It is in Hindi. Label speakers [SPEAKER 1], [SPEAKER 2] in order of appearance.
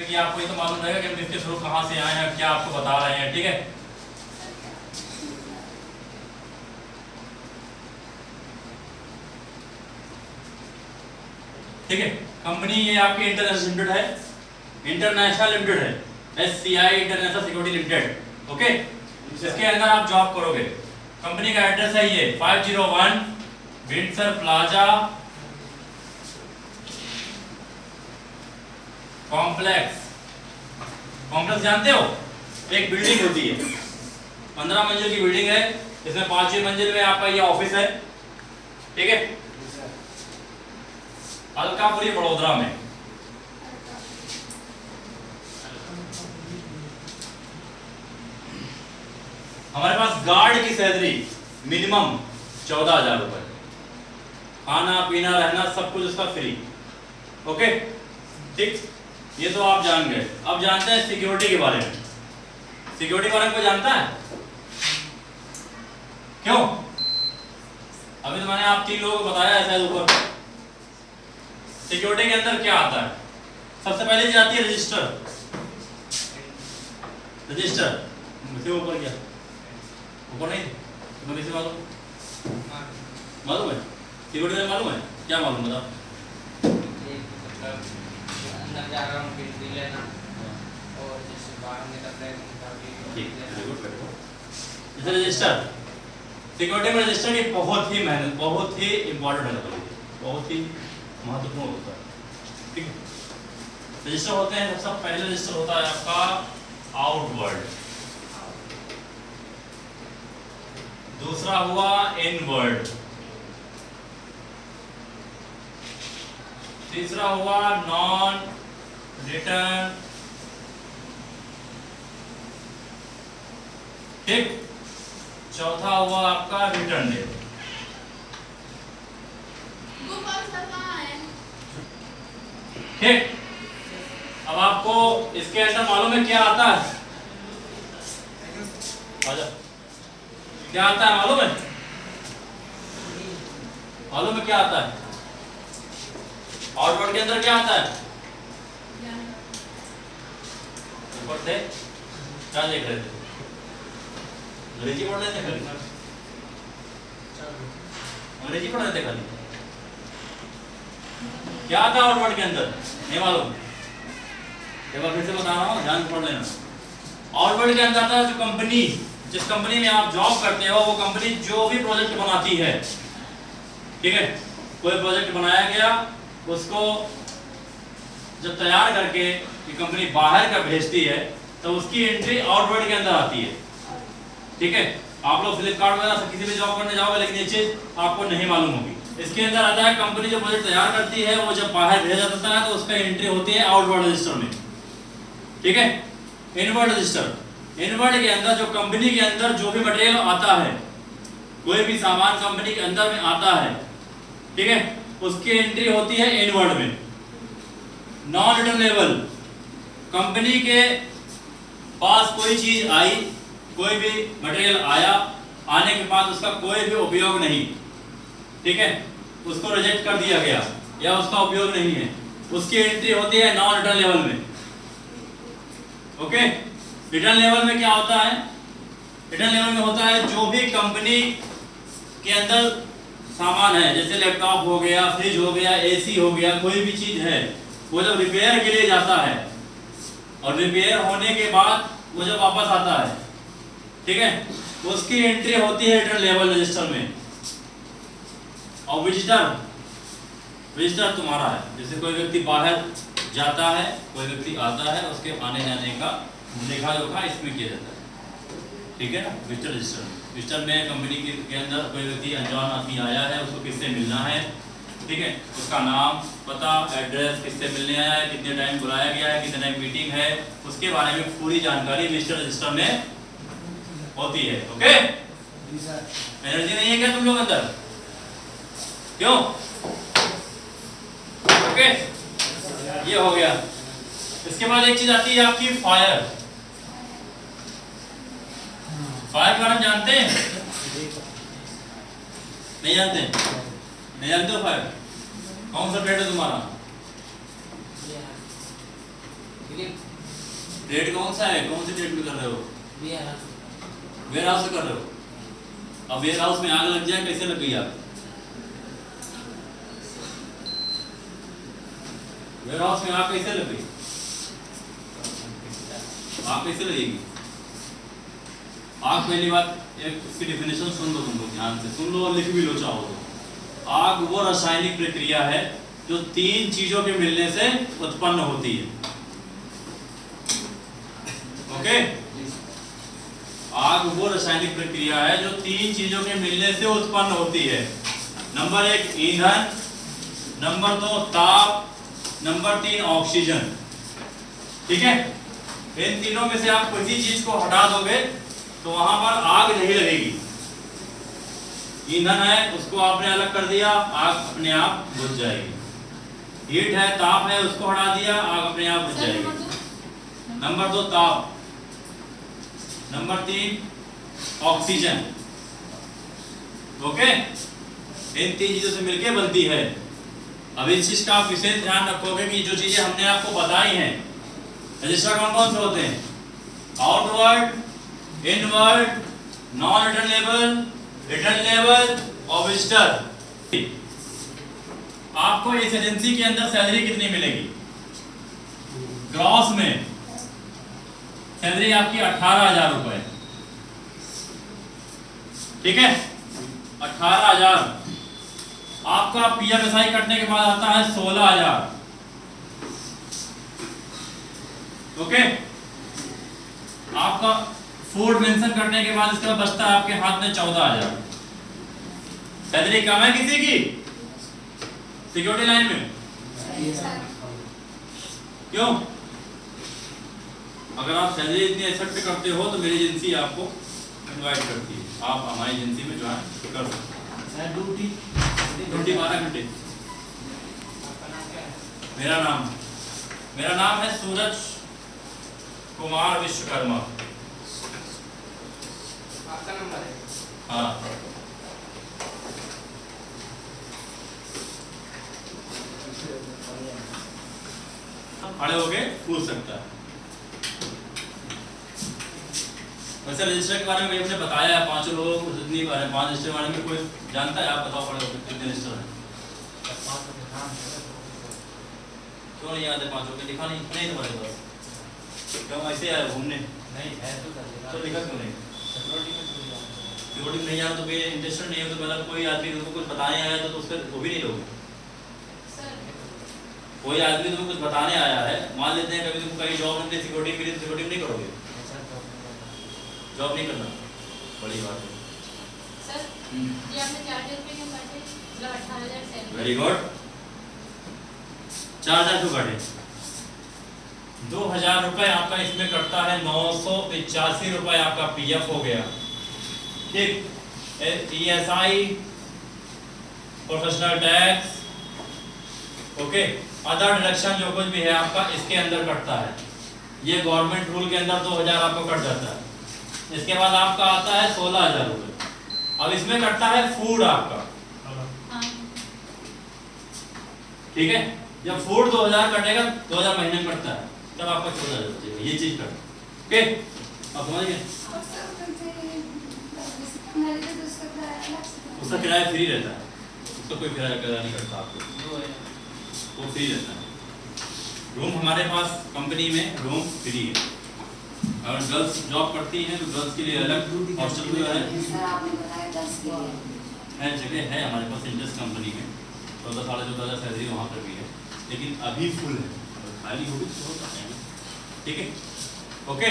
[SPEAKER 1] कि आपको ये तो मालूम रहेगा कि हम इसके थ्रू कहाँ से आए हैं, क्या आपको बता रहे हैं, ठीक है? ठीक है, कंपनी ये आपकी इंटरनेशनल लिमिटेड है, इंटरनेशनल लिमिटेड है S C I international security limited, okay? इसके अंदर आप जॉब करोगे। कंपनी का एड्रेस है ये 501 विंडसर प्लाजा कॉम्प्लेक्स। कॉम्प्लेक्स जानते हो? एक बिल्डिंग होती है। पंद्रह मंजिल की बिल्डिंग है। इसमें पांचवी मंजिल में आपका ये ऑफ़िस है। ठीक है? अलकापुरी बड़ोदरा में। हमारे पास गार्ड की सैलरी मिनिमम चौदह हज़ार रुपए। खाना, पीना, रहना, सब कुछ उसका फ्री। ओके? ठीक? ये तो आप जान गए। अब जानते हैं सिक्योरिटी के बारे में। सिक्योरिटी के बारे में कोई जानता है? क्यों? अभी तो मैंने आप तीन लोगों को बताया है शायद ऊपर। सिक्योरिटी के अंदर क्या आता है? सबसे पहले जी आती है रजिस्टर रजिस्टर ऊपर क्या? ऊपर नहीं? तुम्हें कैसे मालूम? मालूम है? सिक्योरिटी मालूम है? क्या मालूम बताओ?
[SPEAKER 2] अंदर जा रहा हूँ फिर भी लेना। और जैसे बाहर निकल रहे हैं
[SPEAKER 1] जैसे रजिस्टर सिक्योरिटी में रजिस्टर की बहुत ही मेहनत बहुत ही इंपॉर्टेंट है। ये, बहुत ही महत्वपूर्ण होता है। ठीक है? रजिस्टर होते हैं सबसे पहले रजिस्टर होता है आपका आउटवर्ड दूसरा हुआ इनवर्ड तीसरा हुआ नॉन रिटर्न ठीक चौथा हुआ आपका रिटर्न डेट ठीक अब आपको इसके अंदर मालूम है क्या आता है? क्या आता है मालूम है? मालूम है क्या आता है? आउटवर्ड के अंदर क्या आता है? ऊपर से क्या देख रहे थे? अंग्रेज़ी पढ़ रहे थे खाली? अंग्रेज़ी पढ़ रहे थे खाली? क्या है आउटवर्ड के अंदर? नहीं मालूम। एक बार फिर से बता रहा हूँ, ध्यान पढ़ लेना। आउटवर्ड के अंदर आता है जो कंपनी जिस कंपनी में आप जॉब करते हो, वो कंपनी जो भी प्रोजेक्ट बनाती है, ठीक है? कोई प्रोजेक्ट बनाया गया उसको जब तैयार करके कंपनी बाहर का भेजती है तो उसकी एंट्री आउटवर्ड के अंदर आती है। ठीक है? आप लोग फ्लिपकार्ट वगैरह से किसी भी जॉब करने जाओगे, लेकिन ये चीज़ आपको नहीं मालूम होगी। इसके अंदर आता है कंपनी जो प्रोजेक्ट तैयार करती है, वो जब बाहर भेजा जाता है तो उसका एंट्री होती है आउटवर्ड रजिस्टर में। ठीक है? इनवर्ड रजिस्टर इनवर्ड के अंदर जो कंपनी के अंदर जो भी मटेरियल आता है, कोई भी सामान कंपनी के अंदर में आता है, ठीक है? उसकी एंट्री होती है इनवर्ड में। नॉन रिटर्नेबल कंपनी के पास कोई चीज़ आई, कोई भी मटेरियल आया, आने के बाद उसका कोई भी उपयोग नहीं। ठीक है? उसको रिजेक्ट कर दिया गया, या उसका उपयोग नहीं है। उसकी एंट्री होती है नॉन रिटर्न लेवल में। ओके रिटर्न लेवल में क्या होता है? रिटर्न लेवल में होता है जो भी कंपनी के अंदर सामान है, जैसे लैपटॉप हो गया फ्रिज हो गया एसी हो गया, कोई भी चीज़ है, वो जब रिपेयर के लिए जाता है, और रिपेयर होने के बाद वो जब वापस आता है, ठीक है उसकी एंट्री होती है रिटर्न लेवल रजिस्टर में, और विजिटर विजिटर तुम्हारा है, जैसे कोई व्यक्ति बाहर जाता है, कोई व्यक्ति आता है, उसके आने जाने का लेखा जोखा इसमें किया जाता है, ठीक है ना विजिटर रजिस्टर विजिटर में कंपनी के, अंदर कोई व्यक्ति अनजान आदमी आया है उसको किससे मिलना है? ठीक है? उसका नाम पता एड्रेस किससे मिलने आया है कितने टाइम बुलाया गया है कितने टाइम मीटिंग है उसके बारे में पूरी जानकारी विजिटर रजिस्टर में होती है ओके? एनर्जी नहीं है क्या तुम लोग अंदर? क्यों? ओके? ये हो गया। इसके बाद एक चीज़ आती है आपकी फायर फायर के बारे में जानते हैं? नहीं जानते? नहीं जानते हो फायर? कौन सा ट्रेड है तुम्हारा? ट्रेड कौन सा है? कौन सी ट्रेड में कर रहे हो? वेयर हाउस कर रहे हो? अब वेयर हाउस में आग लग जाए, कैसे लग गई आग? वेयर हाउस में आग कैसे लग गई? आग कैसे लगेगी? आग पहली बात, एक इसकी डेफिनेशन सुन लो तुम लोग, ध्यान से सुन लो और लिख भी लो चाहो तो। आग वो रासायनिक प्रक्रिया है जो तीन चीज़ों के मिलने से उत्पन्न होती है। ओके आग वो रासायनिक प्रक्रिया है जो तीन चीज़ों के मिलने से उत्पन्न होती है। नंबर एक, ईंधन। नंबर दो, ताप। नंबर तीन ऑक्सीजन ठीक है? इन तीनों में से आप किसी चीज़ को हटा दोगे तो वहाँ पर आग नहीं लगेगी। ईंधन है, उसको आपने अलग कर दिया, आग अपने आप बुझ जाएगी। हीट है, ताप है, उसको हटा दिया, आग अपने आप बुझ जाएगी। नंबर दो, ताप। नंबर तीन, ऑक्सीजन। ओके? इन तीन चीज़ों से मिलके बनती है। अब इस चीज़ का आप विशेष ध्यान रखोगे कि जो चीज़ें हमने आपको बताई हैं, रजिस्टर कौन कौन से होते हैं? Outward inward non return level return level और विजिटर आपको इस एजेंसी के अंदर सैलरी कितनी मिलेगी? ग्रॉस में। सैलरी आपकी अठारह हज़ार रुपए। ठीक है? अठारह हज़ार। आपका पीएफएसआई कटने के बाद आता है सोलह हज़ार। ओके आपका फ़ूड मेंशन करने के बाद इसका बचता है आपके हाथ में चौदह हज़ार सैलरी कम है किसी की? सिक्योरिटी लाइन में? क्यों? अगर आप सैलरी इतनी एक्सेप्ट करते हो तो मेरी एजेंसी आपको इनवाइट करती है। आप हमारी एजेंसी में ज्वाइन कर सकते
[SPEAKER 2] सर ड्यूटी
[SPEAKER 1] हो ट्वेंटी बारह घंटे।
[SPEAKER 2] है
[SPEAKER 1] मेरा नाम मेरा नाम है सूरज कुमार विश्वकर्मा।
[SPEAKER 2] आपका नंबर है।
[SPEAKER 1] हाँ खड़े होके पूछ सकता है। वैसे रजिस्टर के बारे में मैंने बताया है पाँचों लोगों को जितनी बार है पाँच रजिस्टर के बारे में कोई जानता है? आप बताओ खड़े कितने रजिस्टर हैं? क्यों नहीं आते पाँचों के? लिखा नहीं? नहीं तुम्हारे पास। क्यों ऐसे आए घूमने?
[SPEAKER 2] नहीं है तो
[SPEAKER 1] तो लिखा क्यों नहीं? रिकॉर्डिंग नहीं आया तो फिर इंटरेस्टेड नहीं हो तो मतलब कोई आदमी तुमको कुछ बताने आया तो, तो उसका वो भी नहीं लोगे। कोई आदमी तुमको कुछ बताने आया है मान लेते हैं कभी तुमको कहीं जॉब मिलती सिक्योरिटी मिली तो सिक्योरिटी नहीं करोगे। जॉब नहीं करना। बड़ी बात है। वेरी गुड चार हज़ार क्यों काटे? दो हज़ार रुपए आपका इसमें कटता है नौ सौ पिचासी रुपए आपका पीएफ हो गया। ठीक ई professional tax okay other deduction जो कुछ भी है आपका इसके अंदर कटता है। ये गवर्नमेंट रूल के अंदर दो हज़ार आपको कट जाता है। इसके बाद आपका आता है सोलह हज़ार रुपये अब इसमें कटता है फ़ूड आपका। ठीक है? जब फ़ूड 2000 कटेगा 2000 महीने में कटता है। तब आपका चौदह हज़ार ये चीज़ कट ओके आप समझ गए? उसका किराया फ्री रहता है। उसका कोई किराया किराया नहीं करता आपको। वो फ्री रहता है। रूम हमारे पास कंपनी में रूम फ्री है। अगर गर्ल्स जॉब करती हैं तो गर्ल्स के लिए अलग हॉस्टल भी है है, जगह है हमारे पास इंडस कंपनी में। चौदह साढ़े चौदह हज़ार सैलरी वहाँ पर भी है। लेकिन अभी फुल है। खाली होगी तो ठीक है? ओके